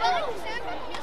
Vamos, sempre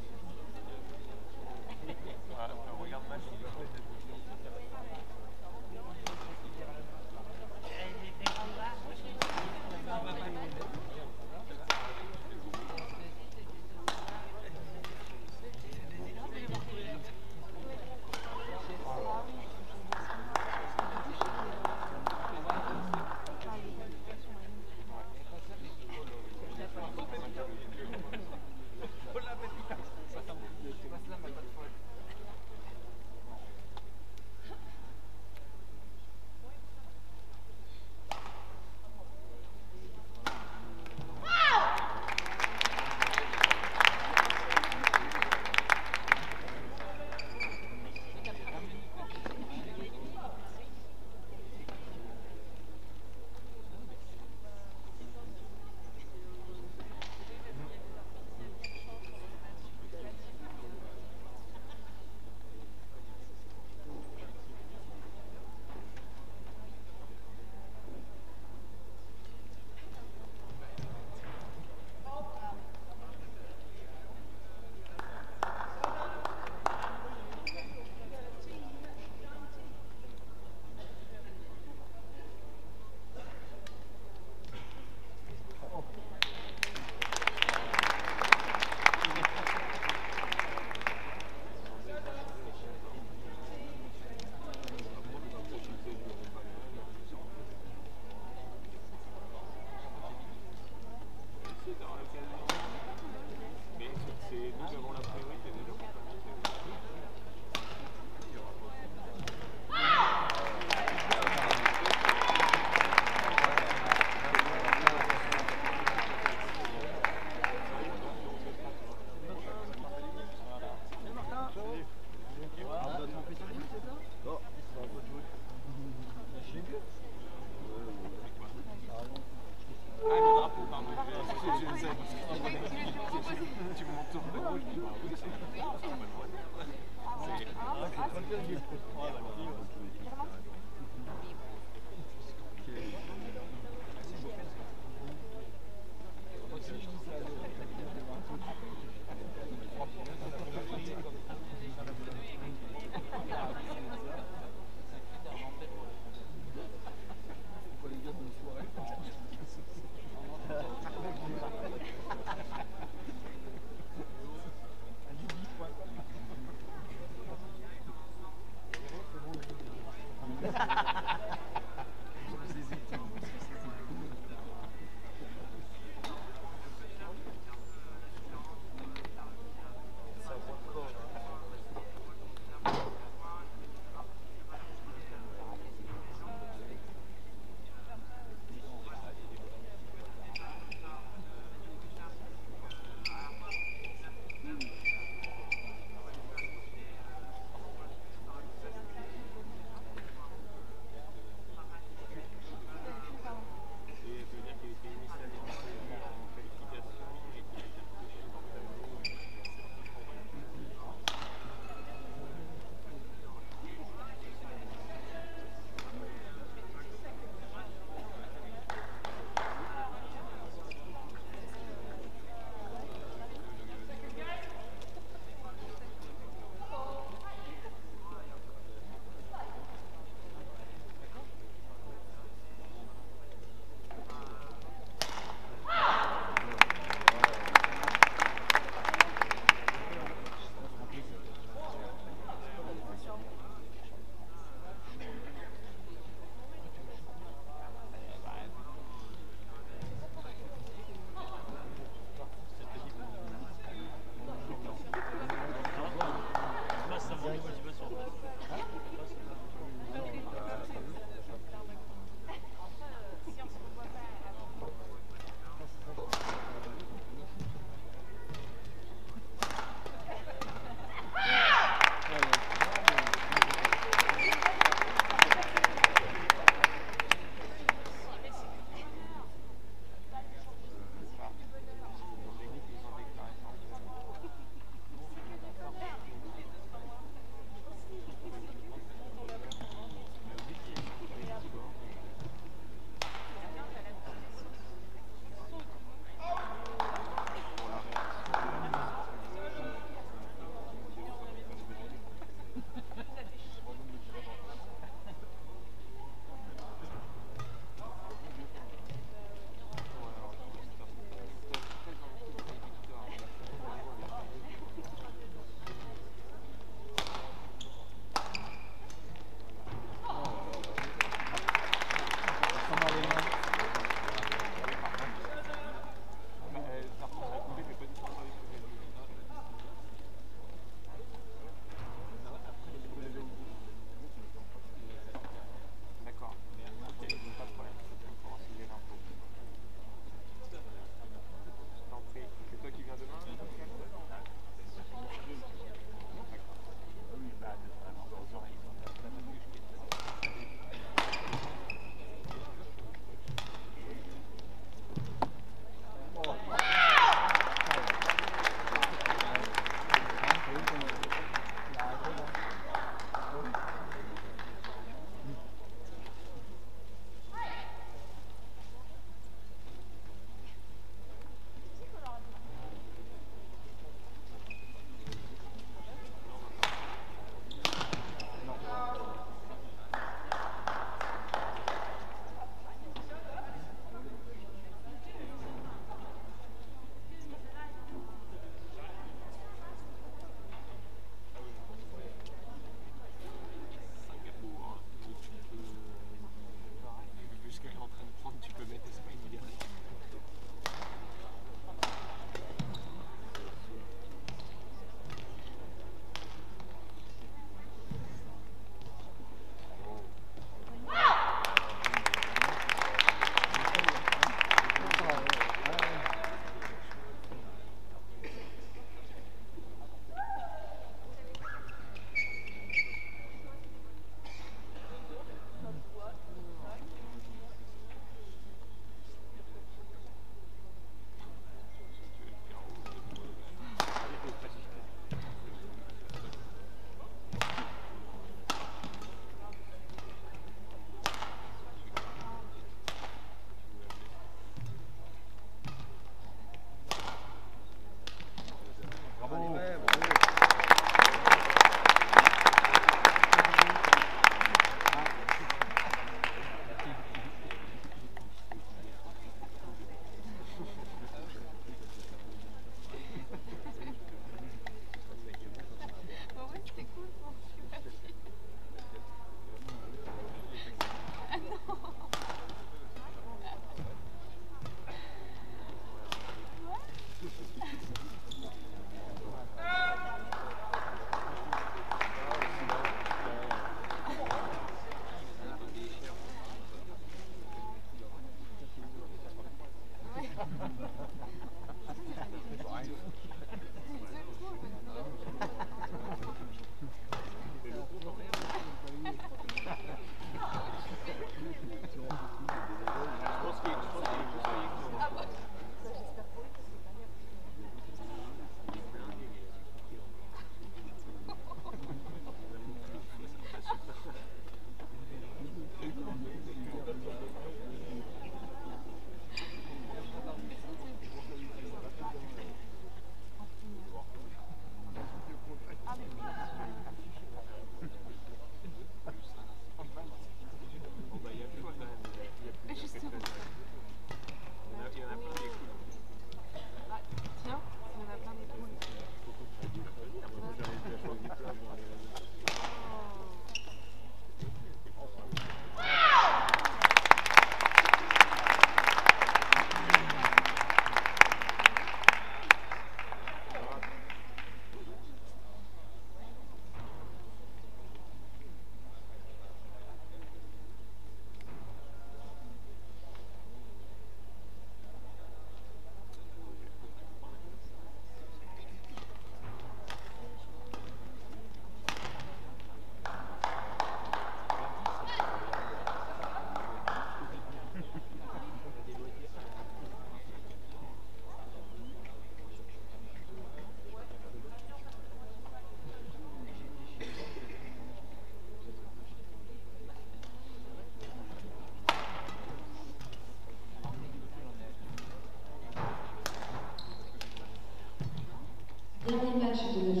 Dernier